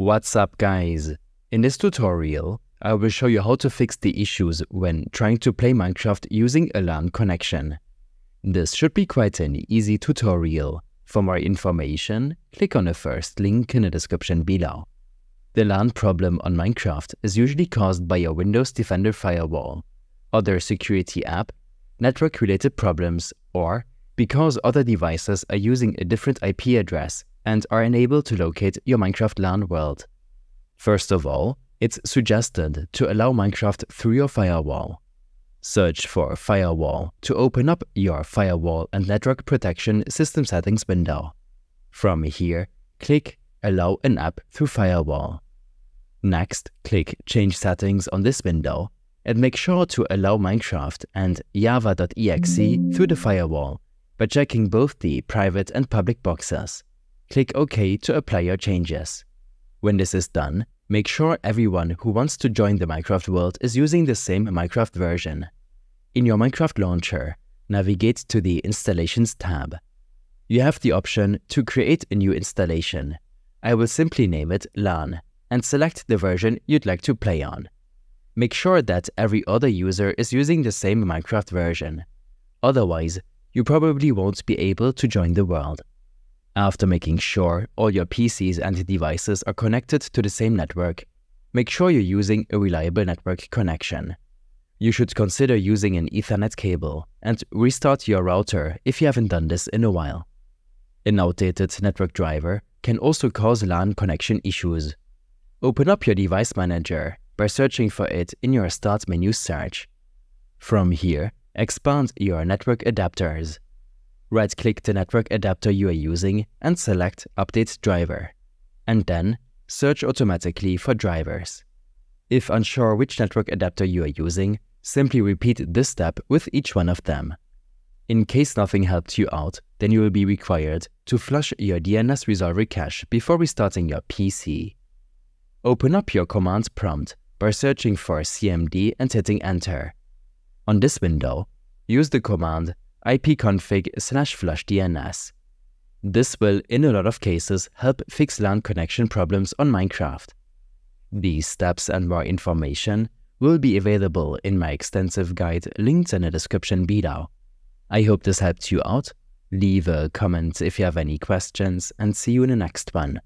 What's up guys? In this tutorial, I will show you how to fix the issues when trying to play Minecraft using a LAN connection. This should be quite an easy tutorial. For more information, click on the first link in the description below. The LAN problem on Minecraft is usually caused by a Windows Defender firewall, other security app, network-related problems, or because other devices are using a different IP address and are unable to locate your Minecraft LAN world. First of all, it's suggested to allow Minecraft through your firewall. Search for Firewall to open up your Firewall and Network Protection System Settings window. From here, click Allow an app through Firewall. Next, click Change Settings on this window and make sure to allow Minecraft and java.exe through the firewall by checking both the private and public boxes click OK to apply your changes. When this is done, make sure everyone who wants to join the Minecraft world is using the same Minecraft version. In your Minecraft launcher, navigate to the Installations tab. You have the option to create a new installation. I will simply name it LAN and select the version you'd like to play on. Make sure that every other user is using the same Minecraft version. Otherwise, you probably won't be able to join the world. After making sure all your PCs and devices are connected to the same network, make sure you're using a reliable network connection. You should consider using an Ethernet cable and restart your router if you haven't done this in a while. An outdated network driver can also cause LAN connection issues. Open up your device manager by searching for it in your Start menu search. From here, expand your network adapters right-click the network adapter you are using and select Update Driver, and then search automatically for drivers. If unsure which network adapter you are using, simply repeat this step with each one of them. In case nothing helped you out, then you will be required to flush your DNS resolver cache before restarting your PC. Open up your command prompt by searching for CMD and hitting enter. On this window, use the command ipconfig slash flush DNS. This will, in a lot of cases, help fix LAN connection problems on Minecraft. These steps and more information will be available in my extensive guide linked in the description below. I hope this helped you out. Leave a comment if you have any questions and see you in the next one.